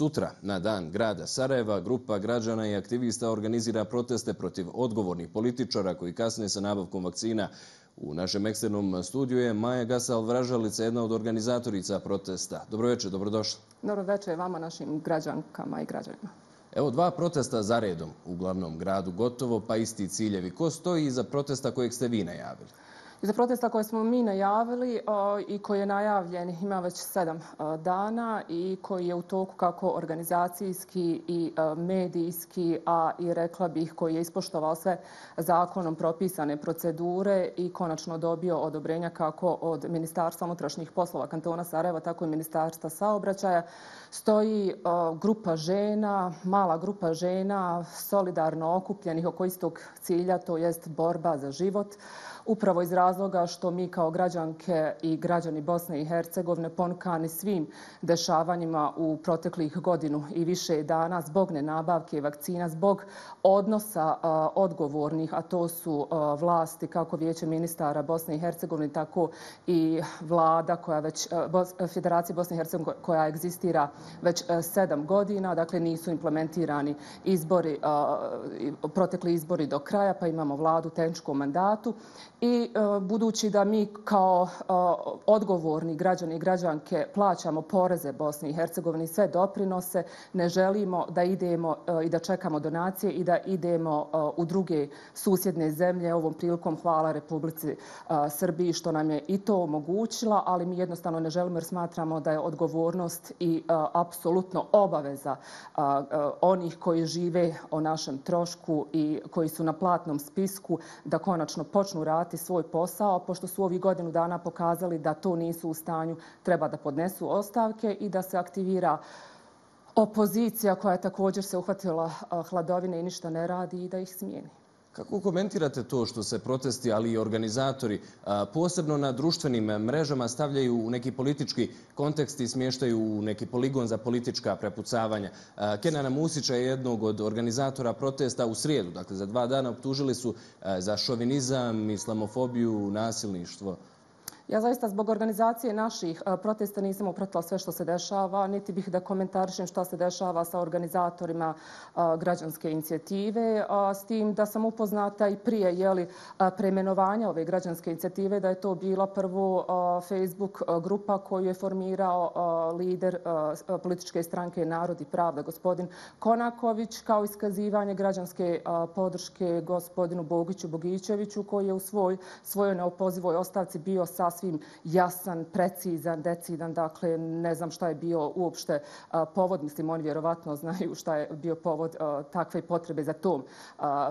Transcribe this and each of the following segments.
Sutra, na dan grada Sarajeva, grupa građana i aktivista organizira proteste protiv odgovornih političara koji kasne sa nabavkom vakcina. U našem eksternom studiju je Maja Gasal-Vražalica, jedna od organizatorica protesta. Dobroveče, dobrodošli. Dobroveče vama, našim građankama i građanima. Evo dva protesta za redom u glavnom gradu gotovo, pa isti ciljevi. Ko stoji iza protesta kojeg ste vi najavili? Iza protesta koje smo mi najavili e, i koji je najavljen ima već sedam e, dana i koji je u toku kako organizacijski i e, medijski, a i rekla bih koji je ispoštovao sve zakonom propisane procedure i konačno dobio odobrenja kako od Ministarstva unutrašnjih poslova kantona Sarajeva, tako i Ministarstva saobraćaja, stoji grupa žena, mala grupa žena, solidarno okupljenih oko istog cilja, to jest borba za život, upravo iz razloga što mi kao građanke i građani Bosne i Hercegovine ponkani svim dešavanjima u proteklih godinu i više dana zbog nenabavke vakcina, zbog odnosa odgovornih, a to su vlasti kako vijeće ministara Bosne i Hercegovine, tako i vlada koja već, Federacija Bosne i Hercegovine koja egzistira već sedam godina, dakle nisu implementirani izbori, protekli izbori do kraja, pa imamo vladu u tenčkom mandatu i e, budući da mi kao e, odgovorni građani i građanke plaćamo poreze Bosne i Hercegovine i sve doprinose, ne želimo da idemo e, i da čekamo donacije i da idemo e, u druge susjedne zemlje. Ovom prilikom hvala Republici e, Srbiji što nam je i to omogućila, ali mi jednostavno ne želimo jer smatramo da je odgovornost i e, apsolutno obaveza onih koji žive o našem trošku i koji su na platnom spisku da konačno počnu raditi raditi svoj posao, pošto su ovih godinu dana pokazali da to nisu u stanju, treba da podnesu ostavke i da se aktivira opozicija koja je također se uhvatila hladovine i ništa ne radi i da ih smijeni. Kako komentirate to što se protesti, ali i organizatori, posebno na društvenim mrežama stavljaju u neki politički kontekst i smještaju u neki poligon za politička prepucavanja? Kenana Musića je jednog od organizatora protesta u srijedu, dakle za dva dana optužili su za šovinizam, islamofobiju, nasilništvo. Ja zaista zbog organizacije naših eh, protesta nisam upratila sve što se dešava, niti bih da komentarišem što se dešava sa organizatorima eh, građanske inicijative, s tim da sam upoznata i prije jeli, eh, premenovanja ove građanske inicijative, da je to bila prvo Facebook grupa koju je formirao lider političke stranke Narod i Pravda, gospodin Konaković, kao iskazivanje građanske podrške gospodinu Bogiću Bogićeviću, koji je u svoj, svojoj neopozivoj ostavci bio sasvim sasvim jasan, precizan, decidan. Dakle, ne znam šta je bio uopšte povod. Mislim, oni vjerovatno znaju šta je bio povod takve potrebe za tom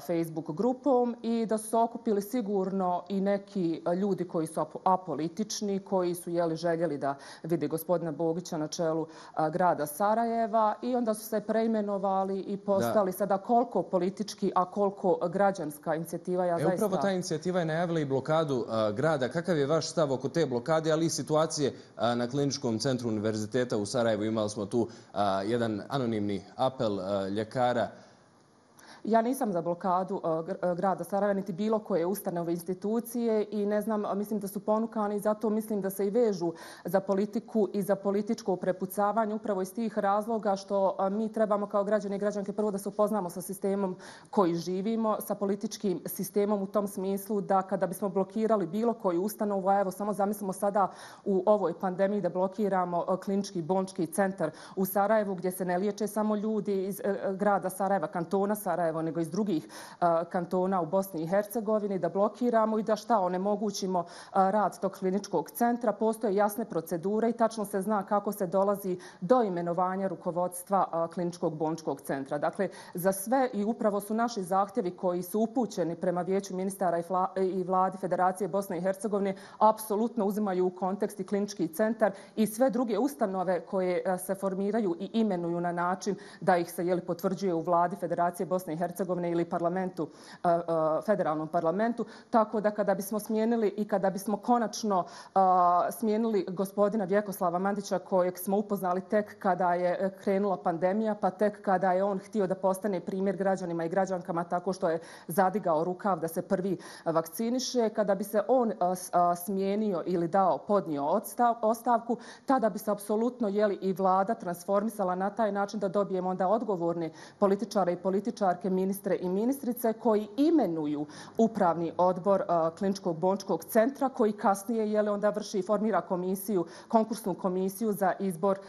Facebook grupom i da su se okupili sigurno i neki ljudi koji su apolitični, koji su jeli željeli da vide gospodina Bogića na čelu grada Sarajeva i onda su se preimenovali i postali sada koliko politički, a koliko građanska inicijativa. Ja zaista... Upravo ta inicijativa je najavila i blokadu grada. Kakav je vaš stav oko te blokade, ali i situacije na kliničkom centru univerziteta u Sarajevu. Imali smo tu jedan anonimni apel ljekara Ja nisam za blokadu e, e, grada Sarajeva, niti bilo koje ustanove institucije i ne znam, mislim da su ponukani, zato mislim da se i vežu za politiku i za političko prepucavanje upravo iz tih razloga što e, mi trebamo kao građani i građanke prvo da se upoznamo sa sistemom koji živimo, sa političkim sistemom u tom smislu da kada bismo blokirali bilo koju ustanovu, a evo samo zamislimo sada u ovoj pandemiji da blokiramo klinički bolnički centar u Sarajevu gdje se ne liječe samo ljudi iz grada Sarajeva, kantona Sarajeva, Sarajevo, nego iz drugih e, kantona u Bosni i Hercegovini, da blokiramo i da šta onemogućimo e, rad tog kliničkog centra. Postoje jasne procedure i tačno se zna kako se dolazi do imenovanja rukovodstva e, kliničkog bolničkog centra. Dakle, za sve i upravo su naši zahtjevi koji su upućeni prema vijeću ministara i vladi Federacije Bosne i Hercegovine apsolutno uzimaju u kontekst i klinički centar i sve druge ustanove koje se formiraju i imenuju na način da ih se jeli, potvrđuje u vladi Federacije Bosne i Hercegovine ili parlamentu, e, e, federalnom parlamentu, tako da kada bismo smijenili i kada bismo konačno e, smijenili gospodina Vjekoslava Mandića kojeg smo upoznali tek kada je krenula pandemija, pa tek kada je on htio da postane primjer građanima i građankama tako što je zadigao rukav da se prvi vakciniše, kada bi se on smijenio ili dao podnio ostavku, tada bi se apsolutno jeli i vlada transformisala na taj način da dobijemo onda odgovorne političare i političarke, ministre i ministrice koji imenuju upravni odbor kliničkog bončkog centra koji kasnije jeli onda vrši i formira komisiju, konkursnu komisiju za izbor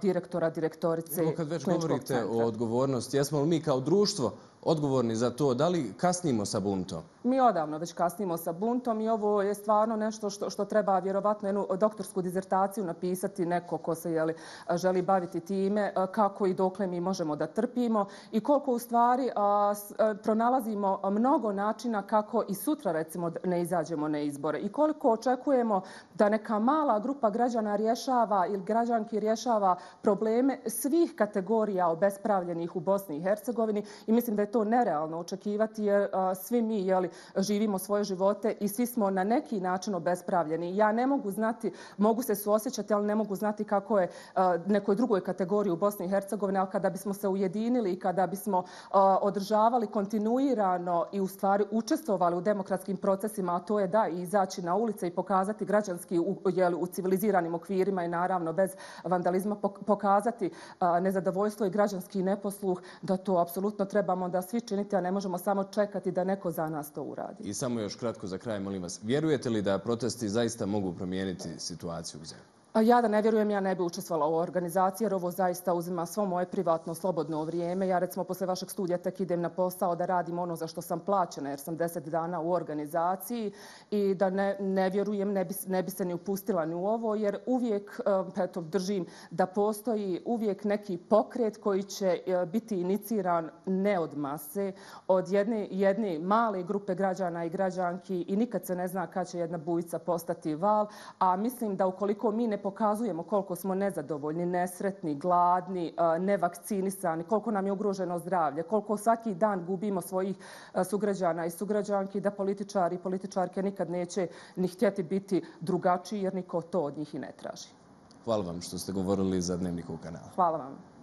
direktora, direktorice Evo kad već govorite o odgovornosti, jesmo li mi kao društvo odgovorni za to? Da li kasnimo sa buntom? Mi odavno već kasnimo sa buntom i ovo je stvarno nešto što, što treba vjerovatno jednu doktorsku dizertaciju napisati neko ko se jeli, želi baviti time kako i dokle mi možemo da trpimo i koliko u stvari pronalazimo mnogo načina kako i sutra recimo ne izađemo na izbore i koliko očekujemo da neka mala grupa građana rješava ili građanki rješava probleme svih kategorija obespravljenih u Bosni i Hercegovini i mislim da je to nerealno očekivati jer svi mi jeli, živimo svoje živote i svi smo na neki način obespravljeni. Ja ne mogu znati, mogu se suosjećati, ali ne mogu znati kako je nekoj drugoj kategoriji u Bosni i Hercegovini, ali kada bismo se ujedinili i kada bismo održavali kontinuirano i u stvari učestvovali u demokratskim procesima, a to je da izaći na ulice i pokazati građanski u, jel, u civiliziranim okvirima i naravno bez vandalizma pokazati nezadovoljstvo i građanski neposluh, da to apsolutno trebamo da svi činiti, a ne možemo samo čekati da neko za nas to uradi. I samo još kratko za kraj, molim vas, vjerujete li da protesti zaista mogu promijeniti situaciju u zemlji? Ja da ne vjerujem, ja ne bi učestvala u organizaciji, jer ovo zaista uzima svo moje privatno, slobodno vrijeme. Ja recimo posle vašeg studija tek idem na posao da radim ono za što sam plaćena, jer sam deset dana u organizaciji i da ne, ne vjerujem, ne bi, ne bi se ni upustila ni u ovo, jer uvijek e, eto, držim da postoji uvijek neki pokret koji će e, biti iniciran ne od mase, od jedne, jedne male grupe građana i građanki i nikad se ne zna kad će jedna bujica postati val, a mislim da ukoliko mi ne pokazujemo koliko smo nezadovoljni, nesretni, gladni, nevakcinisani, koliko nam je ugroženo zdravlje, koliko svaki dan gubimo svojih sugrađana i sugrađanki, da političari i političarke nikad neće ni htjeti biti drugačiji, jer niko to od njih i ne traži. Hvala vam što ste govorili za Dnevnik u kanalu. Hvala vam.